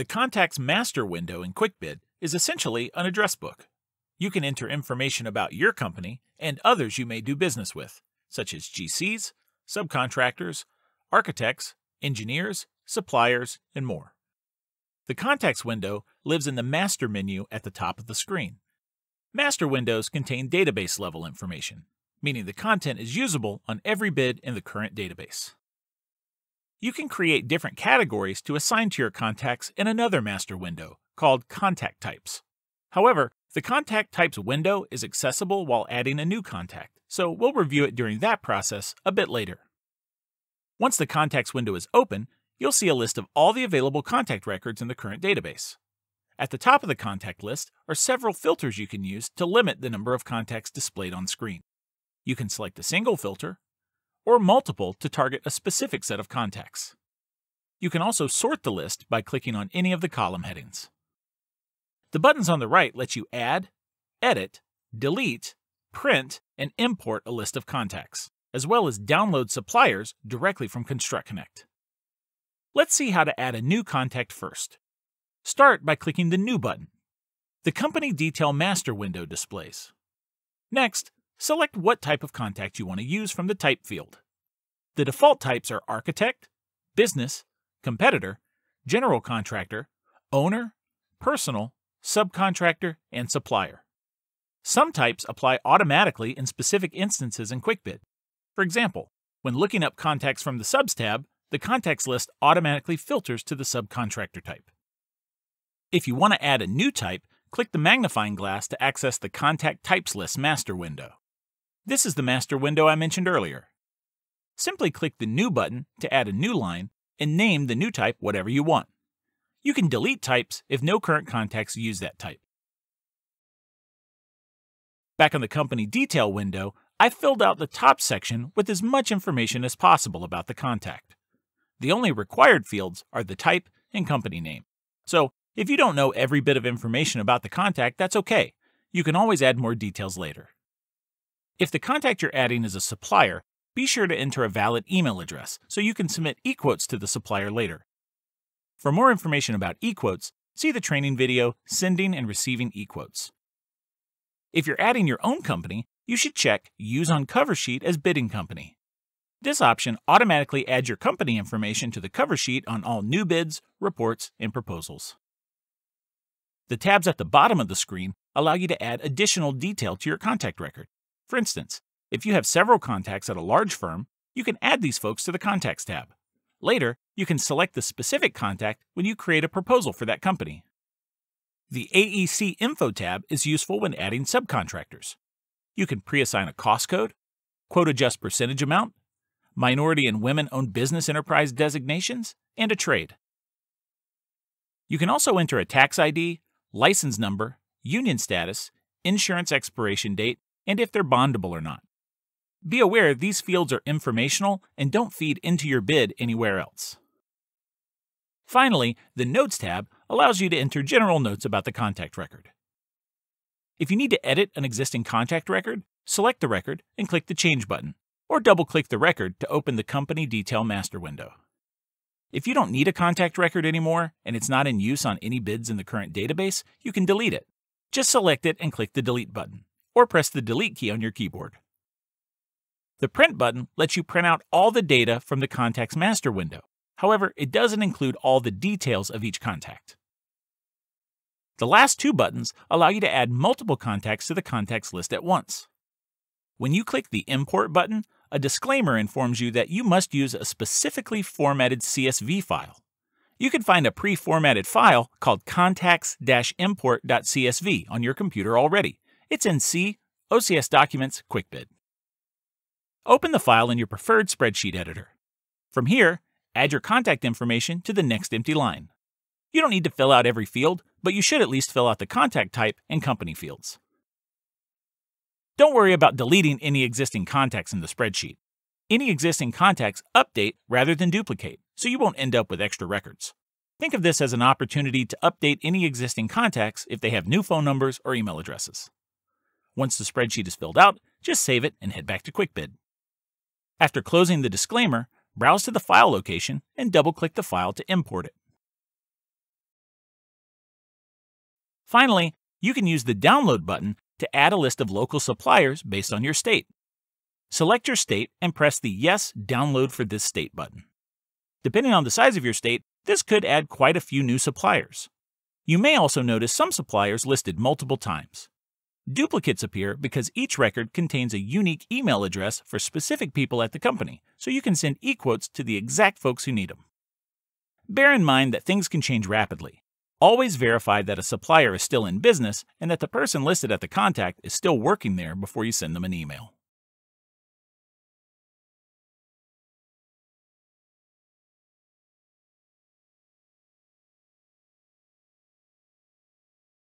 The Contacts Master window in QuickBid is essentially an address book. You can enter information about your company and others you may do business with, such as GCs, subcontractors, architects, engineers, suppliers, and more. The Contacts window lives in the Master menu at the top of the screen. Master windows contain database level information, meaning the content is usable on every bid in the current database. You can create different categories to assign to your contacts in another master window called Contact Types. However, the Contact Types window is accessible while adding a new contact, so we'll review it during that process a bit later. Once the Contacts window is open, you'll see a list of all the available contact records in the current database. At the top of the contact list are several filters you can use to limit the number of contacts displayed on screen. You can select a single filter or multiple to target a specific set of contacts. You can also sort the list by clicking on any of the column headings. The buttons on the right let you add, edit, delete, print, and import a list of contacts, as well as download suppliers directly from ConstructConnect. Let's see how to add a new contact first. Start by clicking the New button. The Company Detail Master window displays. Next, select what type of contact you want to use from the Type field. The default types are Architect, Business, Competitor, General Contractor, Owner, Personal, Subcontractor, and Supplier. Some types apply automatically in specific instances in QuickBid. For example, when looking up contacts from the Subs tab, the contacts list automatically filters to the subcontractor type. If you want to add a new type, click the magnifying glass to access the Contact Types List master window. This is the master window I mentioned earlier. Simply click the New button to add a new line and name the new type whatever you want. You can delete types if no current contacts use that type. Back on the Company Detail window, I filled out the top section with as much information as possible about the contact. The only required fields are the type and company name. So if you don't know every bit of information about the contact, that's okay. You can always add more details later. If the contact you're adding is a supplier, be sure to enter a valid email address so you can submit eQuotes to the supplier later. For more information about eQuotes, see the training video Sending and Receiving eQuotes. If you're adding your own company, you should check Use on Cover Sheet as Bidding Company. This option automatically adds your company information to the cover sheet on all new bids, reports, and proposals. The tabs at the bottom of the screen allow you to add additional detail to your contact record. For instance, if you have several contacts at a large firm, you can add these folks to the Contacts tab. Later, you can select the specific contact when you create a proposal for that company. The AEC Info tab is useful when adding subcontractors. You can pre-assign a cost code, quote adjust percentage amount, minority and women-owned business enterprise designations, and a trade. You can also enter a tax ID, license number, union status, insurance expiration date, and if they're bondable or not. Be aware these fields are informational and don't feed into your bid anywhere else. Finally, the Notes tab allows you to enter general notes about the contact record. If you need to edit an existing contact record, select the record and click the Change button, or double-click the record to open the Company Detail Master window. If you don't need a contact record anymore and it's not in use on any bids in the current database, you can delete it. Just select it and click the Delete button, or press the Delete key on your keyboard. The Print button lets you print out all the data from the Contacts Master window. However, it doesn't include all the details of each contact. The last two buttons allow you to add multiple contacts to the contacts list at once. When you click the Import button, a disclaimer informs you that you must use a specifically formatted CSV file. You can find a pre-formatted file called contacts-import.csv on your computer already. It's in C, OCS Documents, QuickBid. Open the file in your preferred spreadsheet editor. From here, add your contact information to the next empty line. You don't need to fill out every field, but you should at least fill out the contact type and company fields. Don't worry about deleting any existing contacts in the spreadsheet. Any existing contacts update rather than duplicate, so you won't end up with extra records. Think of this as an opportunity to update any existing contacts if they have new phone numbers or email addresses. Once the spreadsheet is filled out, just save it and head back to QuickBid. After closing the disclaimer, browse to the file location and double-click the file to import it. Finally, you can use the Download button to add a list of local suppliers based on your state. Select your state and press the Yes, Download for this state button. Depending on the size of your state, this could add quite a few new suppliers. You may also notice some suppliers listed multiple times. Duplicates appear because each record contains a unique email address for specific people at the company, so you can send e-quotes to the exact folks who need them. Bear in mind that things can change rapidly. Always verify that a supplier is still in business and that the person listed at the contact is still working there before you send them an email.